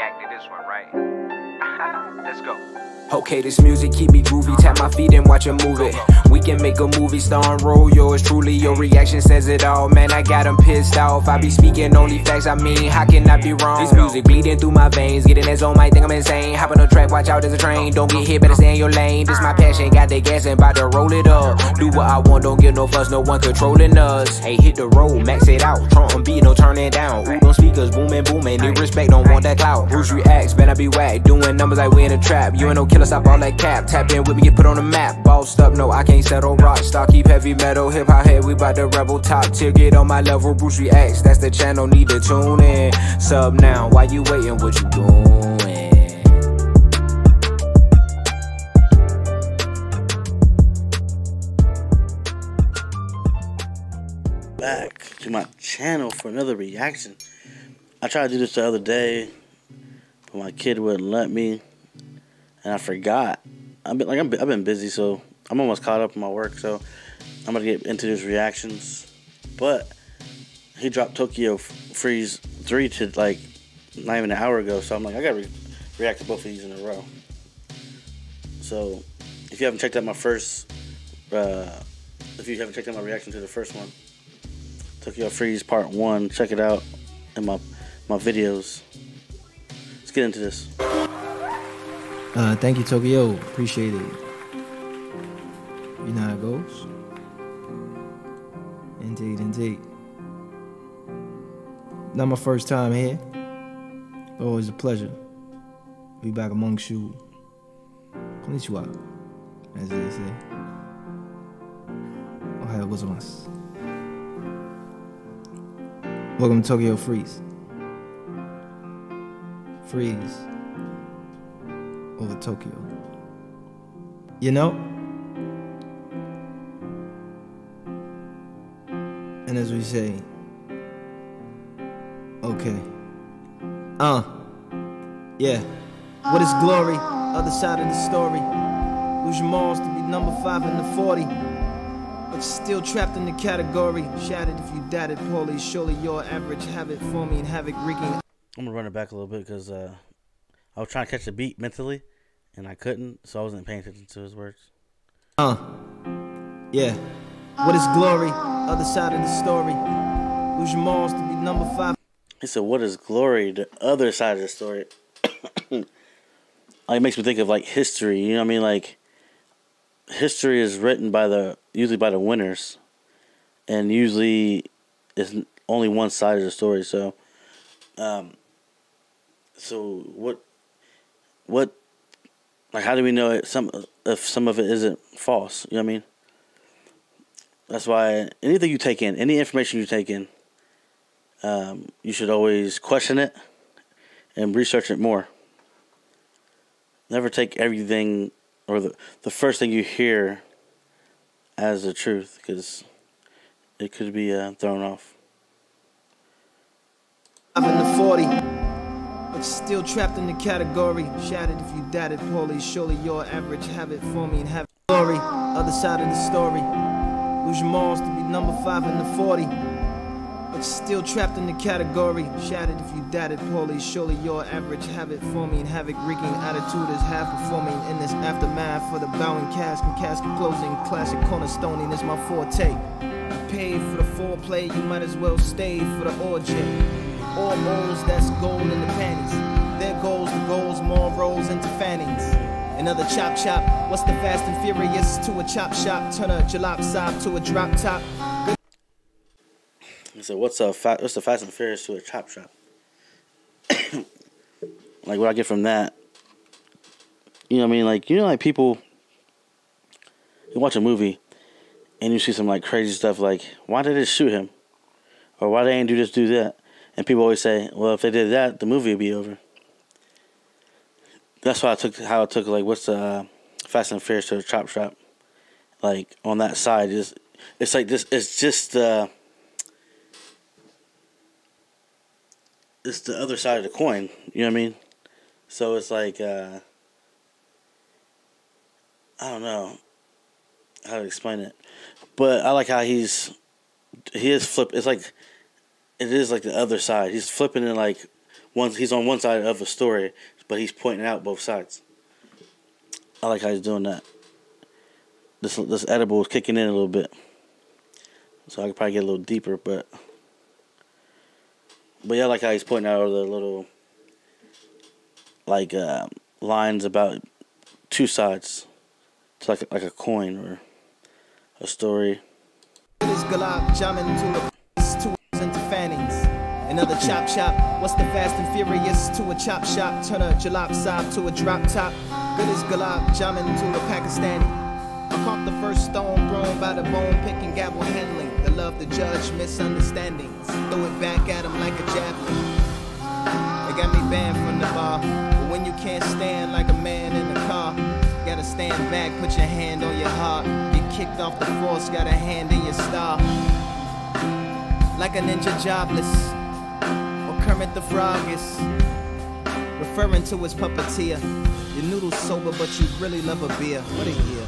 react to this one, right? Let's go. Okay, this music keep me groovy. Tap my feet and watch a movie. We can make a movie starring roll yours truly. Your reaction says it all, man. I got 'em pissed off. I be speaking only facts. I mean, how can I be wrong? This music bleeding through my veins, getting that zone. Might think I'm insane. Hop on the track, watch out, there's a train. Don't get hit, better stay in your lane. This my passion, got the gas and about to roll it up. Do what I want, don't get no fuss, no one controlling us. Hey, hit the road, max it out. Trump beat, no turning down. Ooh, them speakers booming, booming. Need respect, don't want that clout. Bruce reacts, man, I be whack. Doing numbers like we in a trap. You ain't no killer, stop all that cap. Tap in with me, get put on the map. Bossed up, no, I can't settle rock. Stock, keep heavy metal, hip hop head. We bout to rebel top tier, get on my level. Bruce reacts, that's the channel, need to tune in. Sub now, why you waiting? What you doing? back to my channel for another reaction. I tried to do this the other day, but my kid wouldn't let me, and I forgot. I've been like I'm, I've been busy, so I'm almost caught up in my work. So I'm gonna get into his reactions. But he dropped Tokyo Freeze three to like not even an hour ago, so I'm like I gotta re react to both of these in a row. So if you haven't checked out my first, uh, if you haven't checked out my reaction to the first one. Tokyo Freeze Part 1. Check it out in my my videos. Let's get into this. Uh, thank you, Tokyo. Appreciate it. You know how it goes. Indeed, indeed. Not my first time here. But always a pleasure. Be back amongst you. Konnichiwa, as they say. Ohayou gozaimasu. Welcome to Tokyo Freeze. Freeze over Tokyo. You know? And as we say, okay. Uh, yeah. What is glory? Other side of the story. Lose your morals to be number five in the 40. But you're still trapped in the category. Shattered if you doubted poorly. Surely your average habit forming havoc wreaking. I'm gonna run it back a little bit because uh, I was trying to catch the beat mentally, and I couldn't, so I wasn't paying attention to his words. Uh, yeah. What is glory? Other side of the story. Lose your morals to be number five. He said, "What is glory?" The other side of the story. like, it makes me think of like history. You know what I mean? Like history is written by the usually by the winners, and usually it's only one side of the story. So, um, so what, what, like, how do we know it, some if some of it isn't false? You know what I mean? That's why anything you take in, any information you take in, um, you should always question it and research it more. Never take everything or the, the first thing you hear as the truth because it could be uh, thrown off. I'm in the 40. Still trapped in the category. Shattered if you doubted poorly. Surely your average habit forming havoc. Glory, other side of the story. Lose your morals to be number five in the 40. But still trapped in the category. Shattered if you doubted poorly. Surely your average habit forming havoc wreaking attitude is half performing in this aftermath for the bowing cask and casket closing. Classic cornerstoning is my forte. You paid for the foreplay, you might as well stay for the orgy. All moles, that's gold in the panties. There goes the goals, more rolls into fannings. Another chop chop. What's the fast and furious to a chop shop? Turn a jalop sop to a drop top. He "What's a fa- what's the Fast and Furious to a chop shop?" like what I get from that, you know, what I mean, like you know, like people, you watch a movie, and you see some like crazy stuff, like why did they shoot him, or why they ain't do this, do that, and people always say, well, if they did that, the movie would be over. That's why I took how I took like what's the uh, Fast and Furious to chop shop, like on that side is it's like this it's just uh it's the other side of the coin. You know what I mean? So it's like uh, I don't know how to explain it, but I like how he's he is flip. It's like it is like the other side. He's flipping it like one he's on one side of a story, but he's pointing out both sides. I like how he's doing that. This this edible is kicking in a little bit, so I could probably get a little deeper, but but yeah, I like how he's pointing out the little like uh, lines about two sides. It's like like a coin or a story. Fannies. Another chop chop. What's the fast and furious to a chop shop? Turn a jalop sop to a drop top. Good as gulab jamun to a Pakistani. I caught the first stone thrown by the bone picking gavel handling. The love to judge misunderstandings. Throw it back at him like a javelin. They got me banned from the bar. But when you can't stand like a man in a car, gotta stand back, put your hand on your heart. Get kicked off the force, got a hand in your star. Like a ninja jobless, or Kermit the Frog is referring to his puppeteer. Your noodles sober, but you really love a beer. What a year.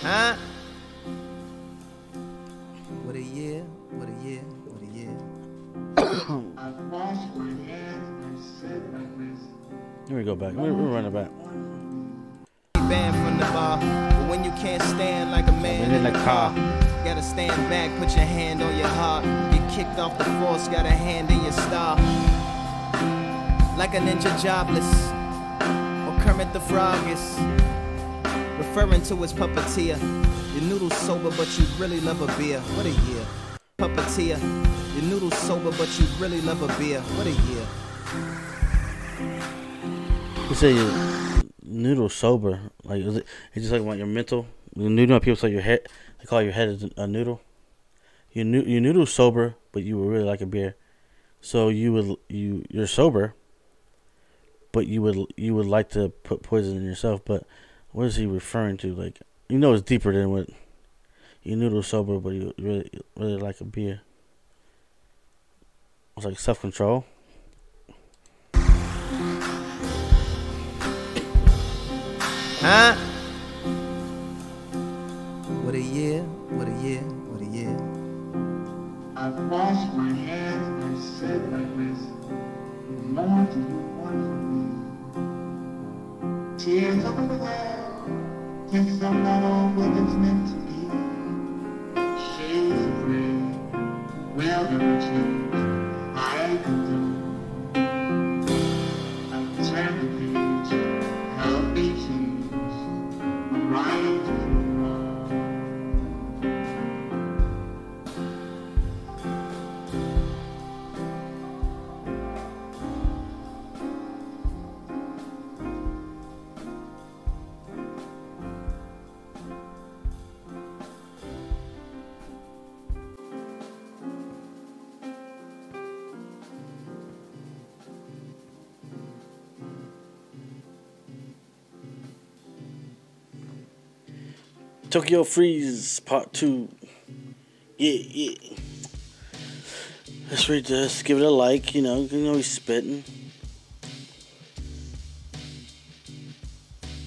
Huh? What a year, what a year, what a year. Here we go back. We're, we're running back. Banned from the bar, but when you can't stand like a man in the car, gotta stand back, put your hand on your heart. Get kicked off the force, got a hand in your star. Like a ninja jobless, or Kermit the Frog is referring to his puppeteer. Your noodles sober, but you really love a beer. What a year. Puppeteer. Your noodles sober, but you really love a beer. What a year. You say your noodle sober. Like is it? It's just like want your mental. You know, people say your head. They call your head a noodle. You noo- you noodle sober, but you would really like a beer. So you would you you're sober. But you would you would like to put poison in yourself. But what is he referring to? Like you know, it's deeper than what you noodle sober, but you really really like a beer. It's like self control. Huh? What a year, what a year, what a year. I washed my hands and I said like this, Lord, do you want me? Tears of the well, things are not all what it's Tokyo Freeze Part 2. Yeah, yeah. Let's read this. Give it a like, you know. You know he's spitting.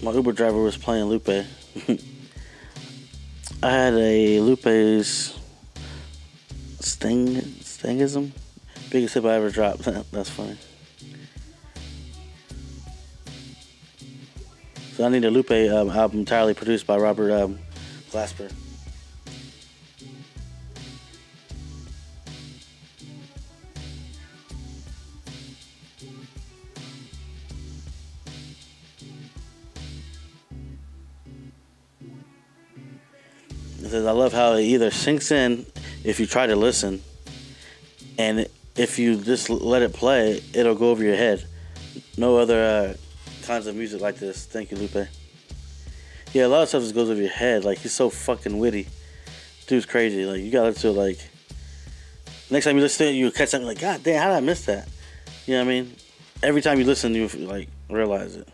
My Uber driver was playing Lupe. I had a Lupe's Sting Stingism. Biggest hip I ever dropped. That's funny. So I need a Lupe um, album entirely produced by Robert um, Glasper. It says, I love how it either sinks in if you try to listen, and if you just let it play, it'll go over your head. No other uh, kinds of music like this. Thank you, Lupe. Yeah, a lot of stuff just goes over your head. Like he's so fucking witty. Dude's crazy. Like you gotta listen to like next time you listen you catch something like, God damn, how did I miss that? You know what I mean? Every time you listen, you like realize it.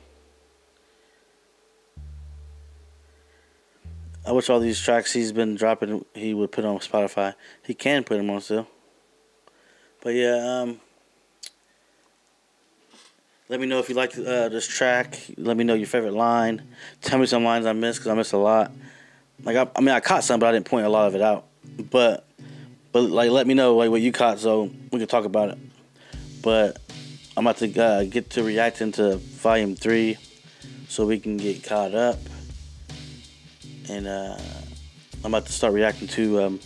I wish all these tracks he's been dropping, he would put on Spotify. He can put them on still. But yeah, um, let me know if you like uh, this track. Let me know your favorite line. Tell me some lines I missed because I missed a lot. like I, I mean I caught some, but I didn't point a lot of it out. But but like let me know like what you caught so we can talk about it. But I'm about to uh, get to reacting to volume three, so we can get caught up. And uh, I'm about to start reacting to um,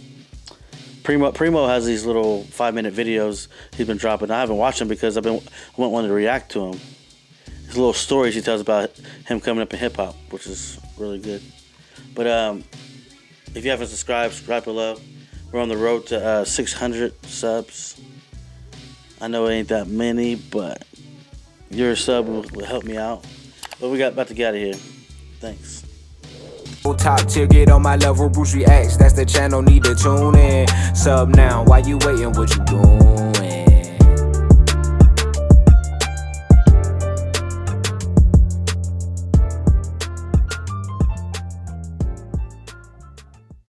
Primo. Primo has these little five minute videos he's been dropping. I haven't watched them because I've been I want wanted to react to them. His little stories he tells about him coming up in hip hop, which is really good. But um, if you haven't subscribed, subscribe below. We're on the road to uh, 600 subs. I know it ain't that many, but your sub will, will help me out. But we got about to get out of here. Thanks. Top tier, get on my level, Bruce reacts. That's the channel, need to tune in. Sub now, why you waiting? What you doing?